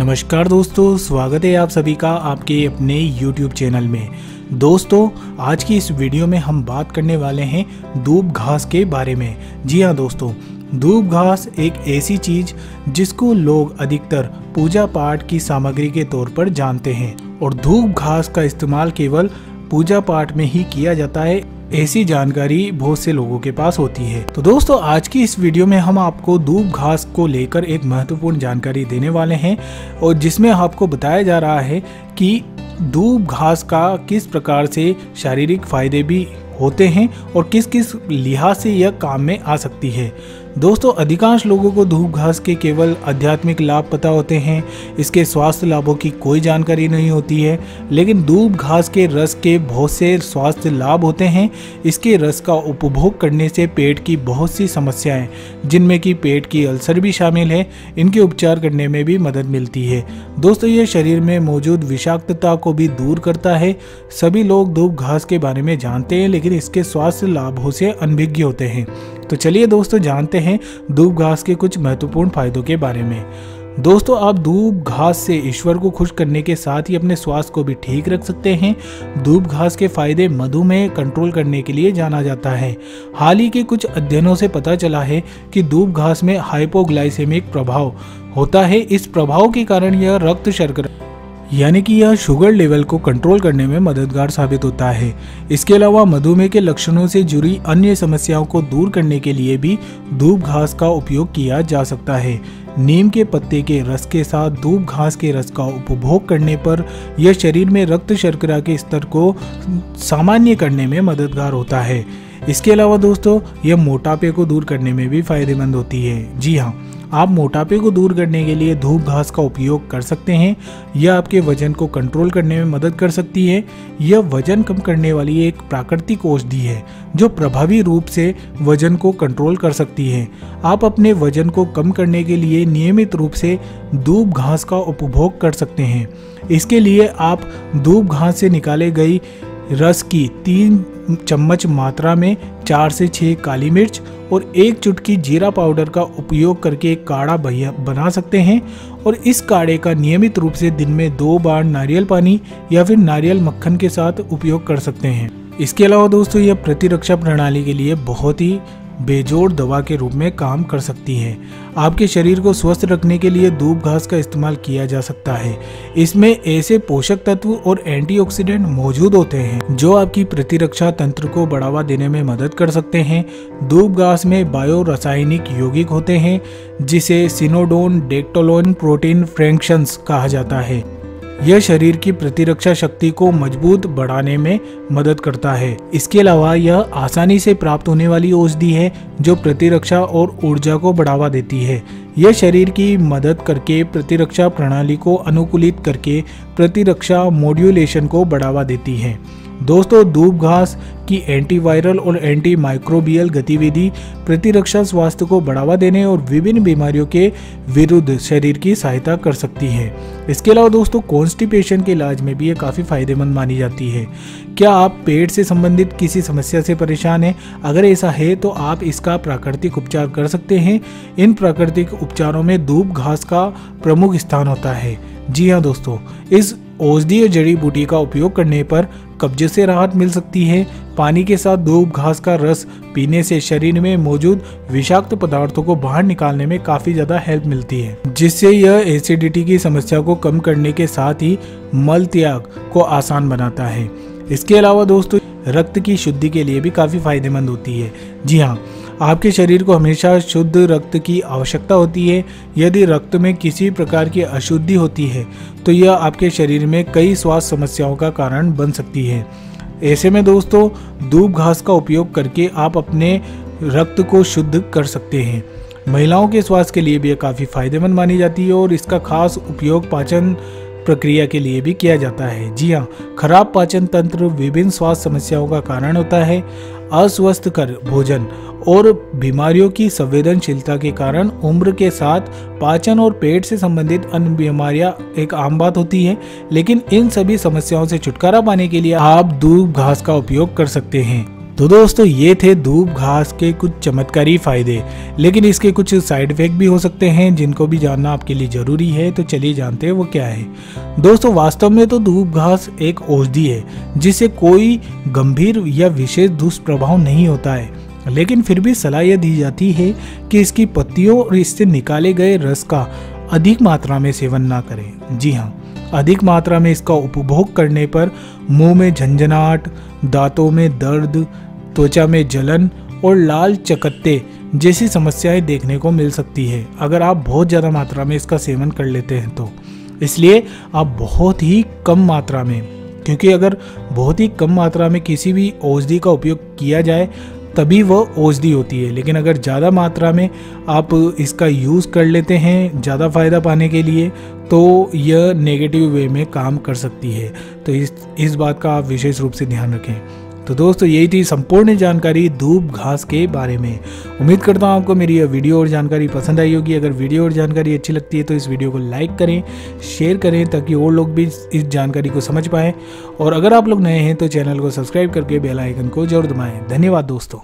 नमस्कार दोस्तों, स्वागत है आप सभी का आपके अपने YouTube चैनल में। दोस्तों, आज की इस वीडियो में हम बात करने वाले हैं दूब घास के बारे में। जी हाँ दोस्तों दूब घास एक ऐसी चीज़ जिसको लोग अधिकतर पूजा पाठ की सामग्री के तौर पर जानते हैं। और धूप घास का इस्तेमाल केवल पूजा पाठ में ही किया जाता है ऐसी जानकारी बहुत से लोगों के पास होती है। तो दोस्तों, आज की इस वीडियो में हम आपको दूब घास को लेकर एक महत्वपूर्ण जानकारी देने वाले हैं और जिसमें आपको बताया जा रहा है कि दूब घास का किस प्रकार से शारीरिक फ़ायदे भी होते हैं और किस किस लिहाज से यह काम में आ सकती है। दोस्तों, अधिकांश लोगों को धूप घास के केवल आध्यात्मिक लाभ पता होते हैं। इसके स्वास्थ्य लाभों की कोई जानकारी नहीं होती है, लेकिन धूप घास के रस के बहुत से स्वास्थ्य लाभ होते हैं। इसके रस का उपभोग करने से पेट की बहुत सी समस्याएँ, जिनमें कि पेट की अल्सर भी शामिल है, इनके उपचार करने में भी मदद मिलती है। दोस्तों, ये शरीर में मौजूद विषाक्तता को भी दूर करता है। सभी लोग धूप घास के बारे में जानते हैं, लेकिन इसके स्वास्थ्य लाभों से अनभिज्ञ होते हैं। तो चलिए दोस्तों जानते हैं धूप घास के कुछ महत्वपूर्ण फायदों के बारे में। दोस्तों, आप धूप घास से ईश्वर को खुश करने के साथ ही अपने स्वास्थ्य को भी ठीक रख सकते हैं। धूप घास के फ़ायदे मधुमेह कंट्रोल करने के लिए जाना जाता है। हाल ही के कुछ अध्ययनों से पता चला है कि धूप घास में हाइपोग्लाइसेमिक प्रभाव होता है। इस प्रभाव के कारण यह रक्त शर्करा यानी कि यह शुगर लेवल को कंट्रोल करने में मददगार साबित होता है। इसके अलावा मधुमेह के लक्षणों से जुड़ी अन्य समस्याओं को दूर करने के लिए भी धूप घास का उपयोग किया जा सकता है। नीम के पत्ते के रस के साथ धूप घास के रस का उपभोग करने पर यह शरीर में रक्त शर्करा के स्तर को सामान्य करने में मददगार होता है। इसके अलावा दोस्तों, यह मोटापे को दूर करने में भी फ़ायदेमंद होती है। जी हाँ आप मोटापे को दूर करने के लिए धूप घास का उपयोग कर सकते हैं। यह आपके वज़न को कंट्रोल करने में मदद कर सकती है। यह वज़न कम करने वाली एक प्राकृतिक औषधि है, जो प्रभावी रूप से वज़न को कंट्रोल कर सकती है। आप अपने वज़न को कम करने के लिए नियमित रूप से धूप घास का उपभोग कर सकते हैं। इसके लिए आप धूप घास से निकाले गई रस की तीन चम्मच मात्रा में चार से छः काली मिर्च और एक चुटकी जीरा पाउडर का उपयोग करके एक काढ़ा बना सकते हैं और इस काढ़े का नियमित रूप से दिन में दो बार नारियल पानी या फिर नारियल मक्खन के साथ उपयोग कर सकते हैं। इसके अलावा दोस्तों, यह प्रतिरक्षा प्रणाली के लिए बहुत ही बेजोड़ दवा के रूप में काम कर सकती है। आपके शरीर को स्वस्थ रखने के लिए धूप घास का इस्तेमाल किया जा सकता है। इसमें ऐसे पोषक तत्व और एंटीऑक्सीडेंट मौजूद होते हैं, जो आपकी प्रतिरक्षा तंत्र को बढ़ावा देने में मदद कर सकते हैं। धूप घास में बायो रासायनिक यौगिक होते हैं, जिसे सिनोडोन डेक्टोलोन प्रोटीन फ्रेंक्शंस कहा जाता है। यह शरीर की प्रतिरक्षा शक्ति को मज़बूत बढ़ाने में मदद करता है। इसके अलावा यह आसानी से प्राप्त होने वाली औषधि है, जो प्रतिरक्षा और ऊर्जा को बढ़ावा देती है। यह शरीर की मदद करके प्रतिरक्षा प्रणाली को अनुकूलित करके प्रतिरक्षा मॉड्यूलेशन को बढ़ावा देती है। दोस्तों, धूप घास की एंटीवायरल और एंटी माइक्रोबियल गतिविधि प्रतिरक्षा स्वास्थ्य को बढ़ावा देने और विभिन्न बीमारियों के विरुद्ध शरीर की सहायता कर सकती है। इसके अलावा दोस्तों कॉन्स्टिपेशन के इलाज में भी ये काफ़ी फ़ायदेमंद मानी जाती है। क्या आप पेट से संबंधित किसी समस्या से परेशान हैं? अगर ऐसा है तो आप इसका प्राकृतिक उपचार कर सकते हैं। इन प्राकृतिक उपचारों में धूप, घास का प्रमुख स्थान होता है। जी हाँ दोस्तों, इस औषधीय जड़ी बूटी का उपयोग करने पर कब्जे से राहत मिल सकती है। पानी के साथ धूप, घास का रस पीने से शरीर में मौजूद विषाक्त पदार्थों को बाहर निकालने में काफ़ी ज़्यादा हेल्प मिलती है, जिससे यह एसिडिटी की समस्या को कम करने के साथ ही मल त्याग को आसान बनाता है। इसके अलावा दोस्तों, रक्त की शुद्धि के लिए भी काफ़ी फ़ायदेमंद होती है। जी हाँ आपके शरीर को हमेशा शुद्ध रक्त की आवश्यकता होती है। यदि रक्त में किसी प्रकार की अशुद्धि होती है तो यह आपके शरीर में कई स्वास्थ्य समस्याओं का कारण बन सकती है। ऐसे में दोस्तों दूब घास का उपयोग करके आप अपने रक्त को शुद्ध कर सकते हैं। महिलाओं के स्वास्थ्य के लिए भी यह काफ़ी फ़ायदेमंद मानी जाती है और इसका खास उपयोग पाचन प्रक्रिया के लिए भी किया जाता है। जी हाँ खराब पाचन तंत्र विभिन्न स्वास्थ्य समस्याओं का कारण होता है। अस्वस्थ कर भोजन और बीमारियों की संवेदनशीलता के कारण उम्र के साथ पाचन और पेट से संबंधित अन्य बीमारियाँ एक आम बात होती है, लेकिन इन सभी समस्याओं से छुटकारा पाने के लिए आप दूध, घास का उपयोग कर सकते हैं। तो दोस्तों, ये थे धूप घास के कुछ चमत्कारी फ़ायदे। लेकिन इसके कुछ साइड इफ़ेक्ट भी हो सकते हैं, जिनको भी जानना आपके लिए ज़रूरी है तो चलिए जानते हैं वो क्या है। दोस्तों, वास्तव में तो धूप घास एक औषधि है जिससे कोई गंभीर या विशेष दुष्प्रभाव नहीं होता है। लेकिन फिर भी सलाह यह दी जाती है कि इसकी पत्तियों और इससे निकाले गए रस का अधिक मात्रा में सेवन ना करें। जी हाँ अधिक मात्रा में इसका उपभोग करने पर मुँह में झंझनाहट, दांतों में दर्द त्वचा में जलन और लाल चकत्ते जैसी समस्याएँ देखने को मिल सकती है। अगर आप बहुत ज़्यादा मात्रा में इसका सेवन कर लेते हैं तो। इसलिए आप बहुत ही कम मात्रा में, क्योंकि अगर बहुत ही कम मात्रा में किसी भी औषधि का उपयोग किया जाए, तभी वह औषधि होती है। लेकिन अगर ज़्यादा मात्रा में आप इसका यूज़ कर लेते हैं ज़्यादा फ़ायदा पाने के लिए तो यह नेगेटिव वे में काम कर सकती है। तो इस इस बात का आप विशेष रूप से ध्यान रखें। तो दोस्तों, यही थी संपूर्ण जानकारी धूप घास के बारे में। उम्मीद करता हूँ आपको मेरी यह वीडियो और जानकारी पसंद आई होगी। अगर वीडियो और जानकारी अच्छी लगती है तो इस वीडियो को लाइक करें, शेयर करें, ताकि और लोग भी इस जानकारी को समझ पाएँ। और अगर आप लोग नए हैं तो चैनल को सब्सक्राइब करके बेल आइकन को ज़रूर दबाएँ। धन्यवाद दोस्तों।